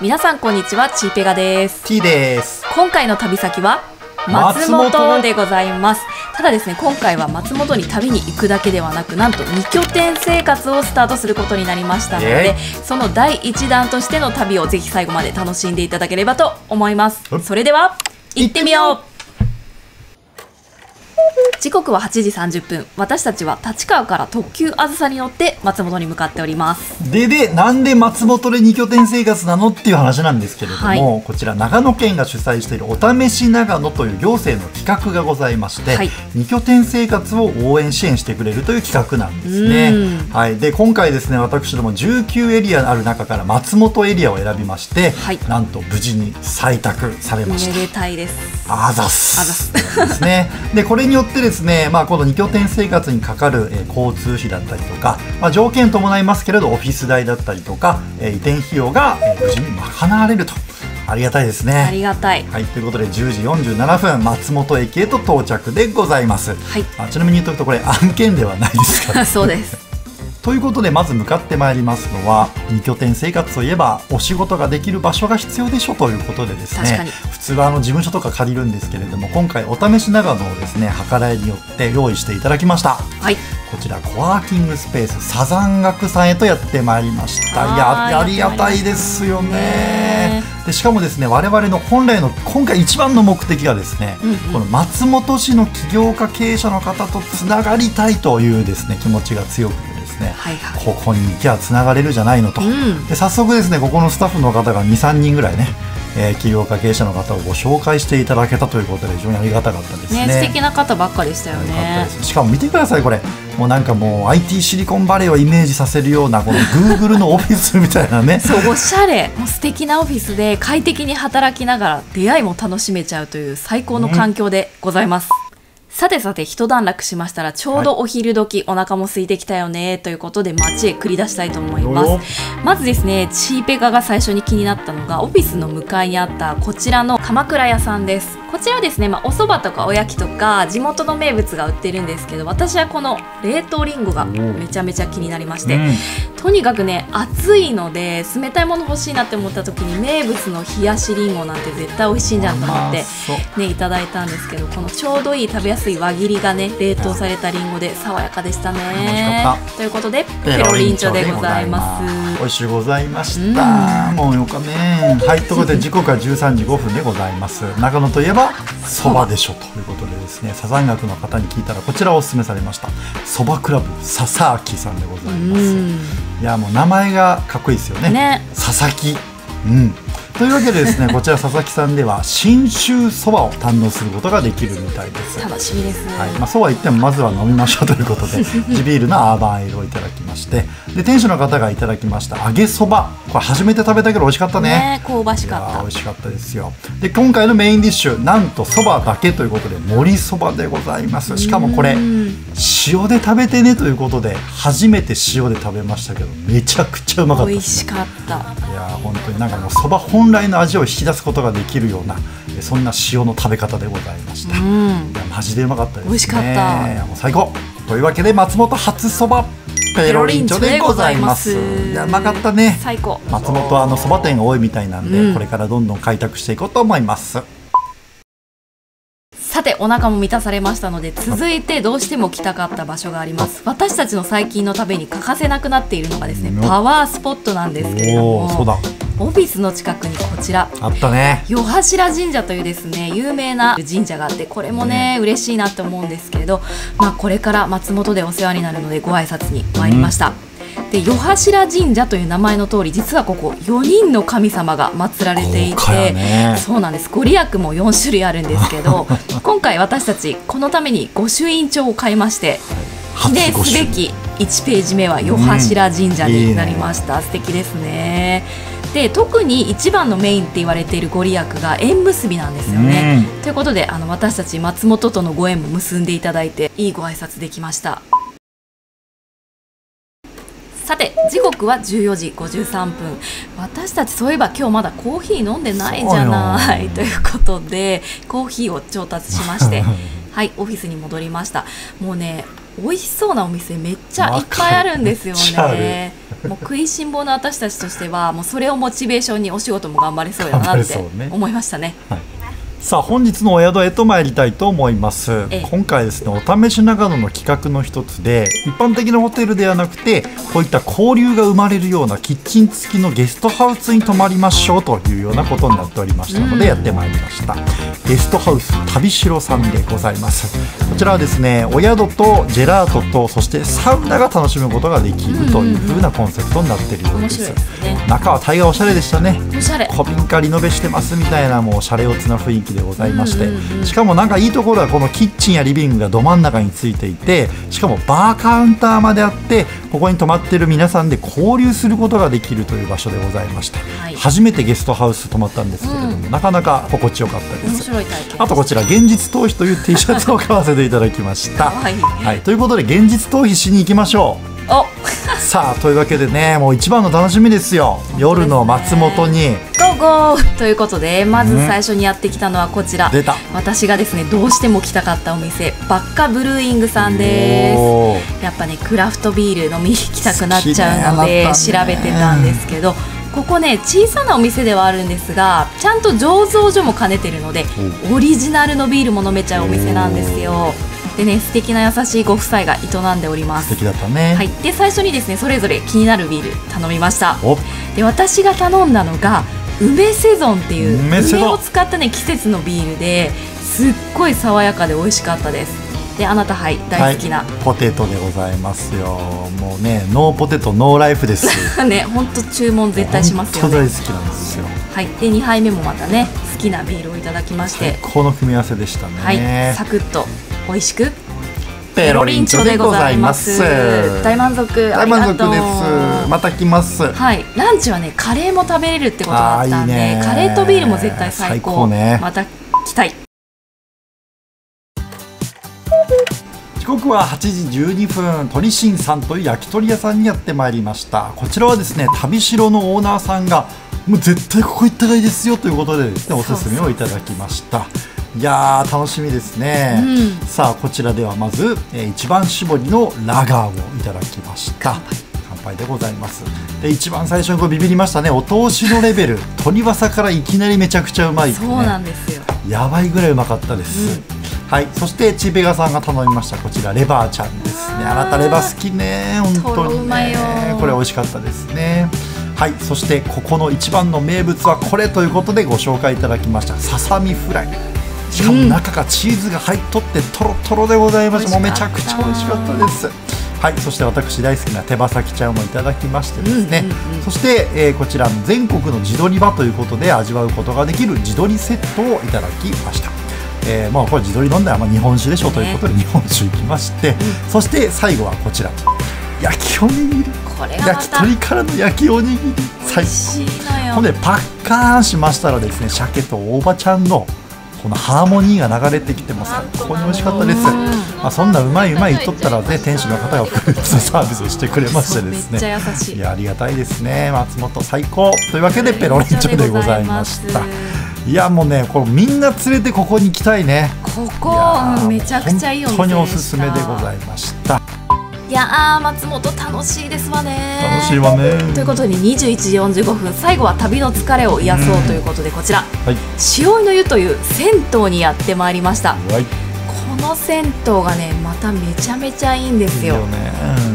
皆さんこんにちはチーペガです。T です。今回の旅先は松本でございます。ただですね今回は松本に旅に行くだけではなくなんと2拠点生活をスタートすることになりましたのでその第1弾としての旅をぜひ最後まで楽しんでいただければと思います。それでは行ってみよう時刻は8時30分。私たちは立川から特急あずさに乗って松本に向かっております。ででなんで松本で2拠点生活なのっていう話なんですけれども、はい、こちら長野県が主催しているお試し長野という行政の企画がございまして、はい、2拠点生活を応援支援してくれるという企画なんですね、はい、で今回ですね私ども19エリアある中から松本エリアを選びまして、はい、なんと無事に採択されました。めでたいです。あざす。あざす。ですね。でこれによってですね、まあ、この2拠点生活にかかる、えー、交通費だったりとか、まあ、条件伴いますけれどオフィス代だったりとか、えー、移転費用が、えー、無事に賄われると。ありがたいですね。ありがたい。はい、ということで10時47分松本駅へと到着でございます。はい。あちなみに言っとくとこれ案件ではないですから、そうです。ということでまず向かってまいりますのは2拠点生活といえばお仕事ができる場所が必要でしょということでですね普通はあの事務所とか借りるんですけれども今回お試し長野をですね計らいによって用意していただきました、はい、こちらコワーキングスペースサザン学さんへとやってまいりました。いやありがたいですよね。でしかもですね我々の本来の今回一番の目的がですね、うんうん、この松本市の起業家経営者の方とつながりたいというですね気持ちが強くてですね、はいはい、ここに行きゃつながれるじゃないのと、うん、で早速ですねここのスタッフの方が23人ぐらいねえー、起業家経営者の方をご紹介していただけたということで非常にありがたかったですね。ね素敵な方ばっかでしたよね。しかも見てくださいこれ。もうなんかもう IT シリコンバレーをイメージさせるようなこの Google のオフィスみたいなね。そうおしゃれ。もう素敵なオフィスで快適に働きながら出会いも楽しめちゃうという最高の環境でございます、うんさてさて一段落しましたらちょうどお昼時、はい、お腹も空いてきたよねということで街へ繰り出したいと思います。まずですねチーペガが最初に気になったのがオフィスの向かいにあったこちらの鎌倉屋さんです。こちらですね、まあ、お蕎麦とかおやきとか地元の名物が売ってるんですけど私はこの冷凍りんごがめちゃめちゃ気になりまして、うん、とにかくね暑いので冷たいもの欲しいなって思った時に名物の冷やしりんごなんて絶対美味しいんじゃんと思ってねいただいたんですけどこのちょうどいい食べやすい輪切りがね冷凍されたりんごで爽やかでしたね。ということでペロリンチョでございます。美味しゅうございました、うん、もうよかね。はいということで時刻は13時5分でございます。長野といえばばそばでしょということでですねサザン学の方に聞いたらこちらをお勧めされました。そばクラブ笹明さんでございますいやもう名前がかっこいいですよね。ね。佐々木。うんというわけでですね こちら佐々木さんでは信州そばを堪能することができるみたいです。楽しみですね、はい。まあ、そうは言ってもまずは飲みましょうということで 地ビールのアーバンエールをいただきましてで店主の方がいただきました揚げそば。これ初めて食べたけど美味しかったね。ね香ばしかった。美味しかったですよ。で今回のメインディッシュなんとそばだけということで盛りそばでございます。しかもこれ塩で食べてねということで初めて塩で食べましたけどめちゃくちゃうまかった、ね、美味しかった。いや本当になんかもうそば本来の味を引き出すことができるようなそんな塩の食べ方でございました、うん、いやマジでうまかったですね。美味しかった。もう最高。というわけで松本初そばペロリンチョでございます。いやうまかったね。最高。松本はあのそば店が多いみたいなんで、うん、これからどんどん開拓していこうと思います。さてお腹も満たされましたので続いてどうしても来たかった場所があります。私たちの最近の旅に欠かせなくなっているのがですねパワースポットなんですけれども。そうだオフィスの近くにこちら。あったね。与柱神社というですね有名な神社があってこれもね、ね、嬉しいなと思うんですけれど、まあ、これから松本でお世話になるのでご挨拶に参りました、うん。で与柱神社という名前の通り実はここ4人の神様が祀られていて、ね、そうなんです。ご利益も4種類あるんですけど 今回私たちこのために御朱印帳を買いまして記念すべき1ページ目は与柱神社になりました、うん、いいね、素敵ですねで特に一番のメインって言われているご利益が縁結びなんですよね、うん、ということであの私たち松本とのご縁も結んでいただいていいご挨拶できました。さて時刻は14時53分。私たちそういえば今日まだコーヒー飲んでないじゃない。ということでコーヒーを調達しまして はいオフィスに戻りました。もうね美味しそうなお店めっちゃいっぱいあるんですよねもう食いしん坊の私たちとしてはもうそれをモチベーションにお仕事も頑張れそうだなって思いましたね。はいさあ本日のお宿へと参りたいと思います、ええ、今回ですねお試し長野の企画の一つで一般的なホテルではなくてこういった交流が生まれるようなキッチン付きのゲストハウスに泊まりましょうというようなことになっておりましたのでやってまいりました、ゲストハウス旅城さんでございます。こちらはですねお宿とジェラートとそしてサウナが楽しむことができるという風なコンセプトになっているようです,、中は大概おしゃれでしたね。おしゃれ。古民家リノベしてますみたいなもうシャレオツな雰囲気でございまして、しかもなんかいいところはこのキッチンやリビングがど真ん中についていてしかもバーカウンターまであってここに泊まってる皆さんで交流することができるという場所でございまして、はい、初めてゲストハウス泊まったんですけれども、うん、なかなか心地よかったです。あとこちら現実逃避という T シャツを買わせていただきました。はい、はい、ということで現実逃避しに行きましょう。さあというわけでねもう一番の楽しみですよ、ね、夜の松本にゴーということでまず最初にやってきたのはこちら、出た。私がですねどうしても来たかったお店バッカブルーイングさんです。やっぱねクラフトビール飲みに行きたくなっちゃうので調べてたんですけどここね小さなお店ではあるんですがちゃんと醸造所も兼ねてるのでオリジナルのビールも飲めちゃうお店なんですよ。でね素敵な優しいご夫妻が営んでおります。素敵だったね。はい。で最初にですねそれぞれ気になるビール頼みました。で私が頼んだのが梅セゾンっていう梅を使ったね季節のビールですっごい爽やかで美味しかったです。であなたはい大好きな、はい、ポテトでございますよ。もうねノーポテトノーライフです。ね本当注文絶対しますよね。大好きなんですよ。はい。で2杯目もまたね好きなビールをいただきまして。この組み合わせでしたね。はい。サクッと美味しくペロリンチョでございます。大満足。大満足です。また来ます。はい。ランチはねカレーも食べれるってことだったんでカレーとビールも絶対最高。ね。また来たい。時刻は8時12分。鳥新さんという焼き鳥屋さんにやってまいりました。こちらはですね旅城のオーナーさんがもう絶対ここ行った方がいいですよということでですねおすすめをいただきましたいやー楽しみですね、うん、さあこちらではまず、えー、一番搾りのラガーをいただきました。乾杯。でございます。で一番最初にこうビビりましたね。お通しのレベル。鶏わさからいきなりめちゃくちゃうまい、ね、そうなんですよ。やばいぐらいうまかったです、うん、はい。そしてチーペガさんが頼みましたこちらレバーちゃんですね。あなたレバー好きね。本当にね。これ美味しかったですね。はい。そしてここの一番の名物はこれということでご紹介いただきました。ささみフライしかも中がチーズが入っとってとろとろでございました。もうめちゃくちゃ美味しかったです。はいそして私大好きな手羽先ちゃんもいただきましてですね、うんうんうん、そして、えー、こちら全国の地鶏場ということで味わうことができる地鶏セットをいただきました。えー、まあこれ地鶏飲んだらまあ日本酒でしょうということで日本酒いきまして、そして最後はこちら。焼きおにぎり。焼き鳥からの焼きおにぎり。最高。ほんでパッカーンしましたらですね鮭と大葉ちゃんのこのハーモニーが流れてきても最高に美味しかったです、まあ、そんなうまいうまい言っとったらね店主の方がフルーツサービスをしてくれましてですね。い。やありがたいですね。松本最高。というわけでペロリンチョでございました。い。やもうねこれみんな連れてここに来たいね。ここめちゃくちゃいいお店本当におすすめでございましたいや松本楽しいですわね。楽しいわね。ということで21時45分最後は旅の疲れを癒そうということでこちら、はい、塩井の湯という銭湯にやってまいりました、はい、この銭湯がねまためちゃめちゃいいんですよね、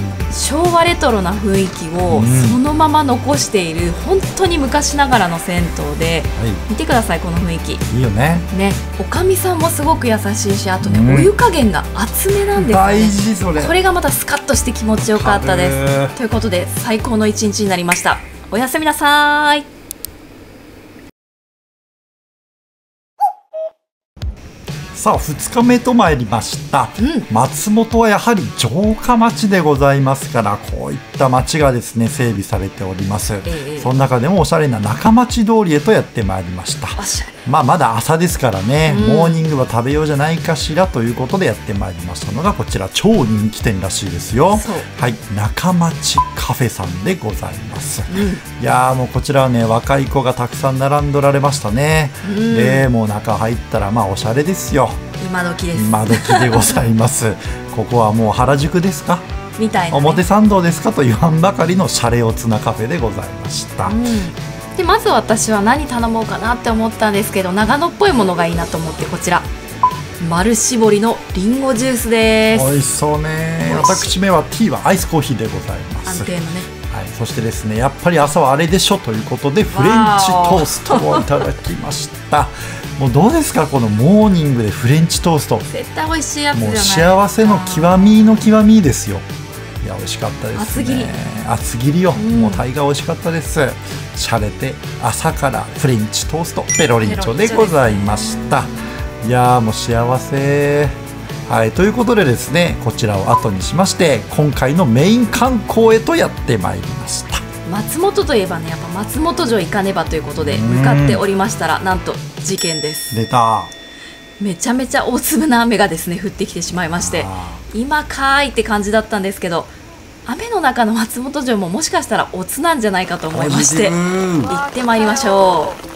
うん昭和レトロな雰囲気をそのまま残している、本当に昔ながらの銭湯で、はい、見てくださいこの雰囲気。いいよね。ねおかみさんもすごく優しいしあとね、うん、お湯加減が厚めなんですよ、ね、大事それ。これがまたスカッとして気持ちよかったです。ということで最高の一日になりました。おやすみなさいさあ2日目と参りました、うん、松本はやはり城下町でございますからこういった町がですね整備されております、えー、その中でもおしゃれな中町通りへとやってまいりました。まあまだ朝ですからね、うん、モーニングは食べようじゃないかしらということでやってまいりましたのがこちら超人気店らしいですよ。はい。中町カフェさんでございます、うん、いやもうこちらはね若い子がたくさん並んどられましたね、でもう中入ったらまあおしゃれですよ。今時です。今時でございます。ここはもう原宿ですか？みたいな、ね、表参道ですかと言わんばかりのシャレオツなカフェでございました、うん、でまず私は何頼もうかなって思ったんですけど長野っぽいものがいいなと思ってこちら。丸絞りのりんごジュースです。美味しそうね。私めはティーはアイスコーヒーでございます。安定のね。はい、そしてですねやっぱり朝はあれでしょということでフレンチトーストをいただきました。もうどうですかこのモーニングでフレンチトースト。絶対美味しいやつじゃないもう幸せの極みの極みですよ美味しかったですね。厚切り。よ、うん、もう大概美味しかったです。しゃれて朝からフレンチトーストペロリンチョでございました。いやもう幸せ。はいということでですねこちらを後にしまして今回のメイン観光へとやってまいりました。松本といえばねやっぱ松本城行かねばということで向かっておりましたらなんと事件です。出た。めちゃめちゃ大粒な雨がですね降ってきてしまいまして今かーいって感じだったんですけど雨の中の松本城ももしかしたらおつなんじゃないかと思いまして行ってまいりましょう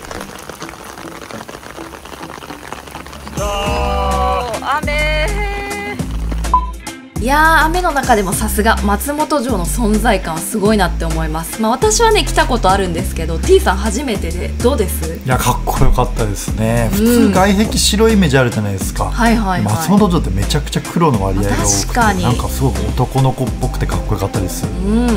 いやー雨の中でもさすが松本城の存在感はすごいなって思います。まあ私はね来たことあるんですけど T さん初めてでどうです？いやかっこよかったですね、普通外壁白いイメージあるじゃないですか、はいはい、はい、松本城ってめちゃくちゃ黒の割合が多くてなんかすごく男の子っぽくてかっこよかったです。うん。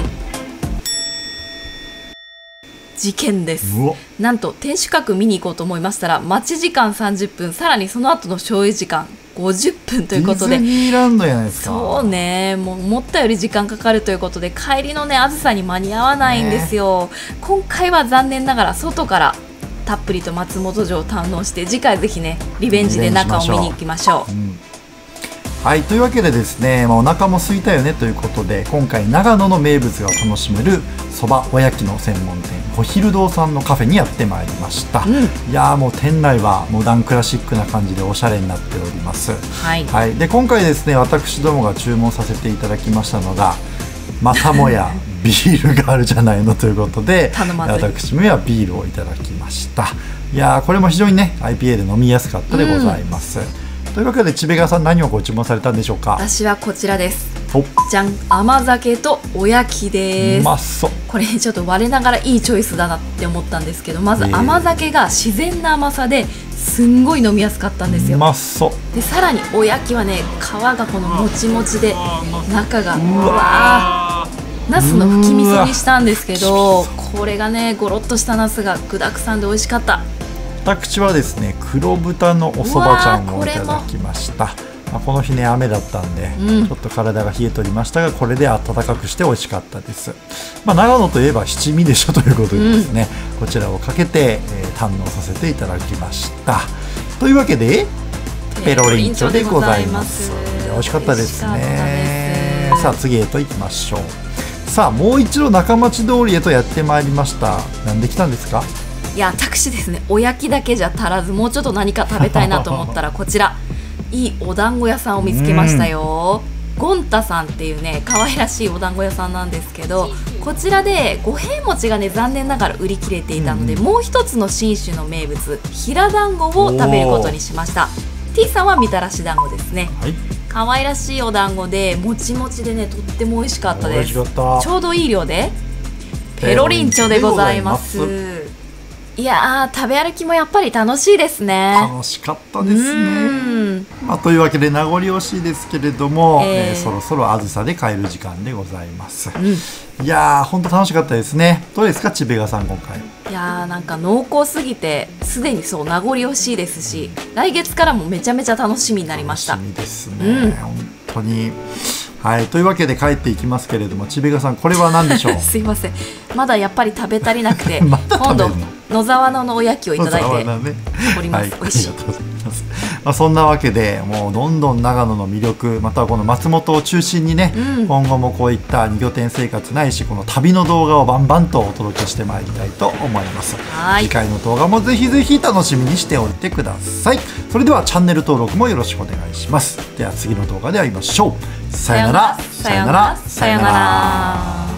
事件です。なんと天守閣見に行こうと思いましたら待ち時間30分さらにその後の所有時間50分ということで。ディズニーランドやないですか。そうね。もう思ったより時間かかるということで帰りのねあずさに間に合わないんですよ、ね、今回は残念ながら外からたっぷりと松本城を堪能して次回ぜひねリベンジで中を見に行きましょう。はいというわけでですね、まあ、お腹も空いたよねということで今回長野の名物が楽しめるそばおやきの専門店小昼堂さんのカフェにやってまいりました、うん、いやもう店内はモダンクラシックな感じでおしゃれになっております。はい、はい、で今回ですね私どもが注文させていただきましたのがまたもや ビールがあるじゃないのということで私めはビールをいただきました。いやこれも非常にね IPA で飲みやすかったでございます、うんというわけでちべがさん何をご注文されたんでしょうか？私はこちらです。じゃん甘酒とおやきです。うまそう。これちょっと我ながらいいチョイスだなって思ったんですけどまず甘酒が自然な甘さですんごい飲みやすかったんですよ。うまそう。でさらにおやきはね皮がこのもちもちで中がうわ。ナスの吹き味噌にしたんですけどこれがねごろっとしたナスが具だくさんで美味しかった私はですね黒豚のお蕎麦ちゃんをいただきました。まあ、この日ね雨だったんで、うん、ちょっと体が冷えておりましたがこれで温かくして美味しかったです、まあ、長野といえば七味でしょということでですね、うん、こちらをかけて、えー、堪能させていただきました。というわけでペロリンチョでございます。美味しかったですね。さあ次へと行きましょう。さあもう一度中町通りへとやってまいりました。なんで来たんですか？いや私ですねおやきだけじゃ足らずもうちょっと何か食べたいなと思ったら こちら。いいお団子屋さんを見つけましたよ、ゴンタさんっていうね可愛らしいお団子屋さんなんですけどこちらで五平餅がね残念ながら売り切れていたので、うん、もう一つの信州の名物平団子を食べることにしました。T さんはみたらし団子ですね、はい、可愛らしいお団子でもちもちでねとっても美味しかったです。ちょうどいい量で。ペロリンチョでございますいや食べ歩きもやっぱり楽しいですね。楽しかったですね、まあ、というわけで名残惜しいですけれども、えー、えー、そろそろあずさで帰る時間でございます、うん、いや本当楽しかったですね。どうですかちべがさん今回？いやーなんか濃厚すぎてすでにそう名残惜しいですし来月からもめちゃめちゃ楽しみになりました。楽しみですね、うん、本当に。はいというわけで帰っていきますけれどもちべがさんこれは何でしょう？すいません。まだやっぱり食べ足りなくて 今度野沢菜のおやきをいただいております、ね、はい、美味しい。まあ、そんなわけでもうどんどん長野の魅力またはこの松本を中心にね、うん、今後もこういった二拠点生活ないしこの旅の動画をバンバンとお届けしてまいりたいと思います。次回の動画もぜひぜひ楽しみにしておいてください。それではチャンネル登録もよろしくお願いします。では次の動画で会いましょう。さよなら。さよなら。さよなら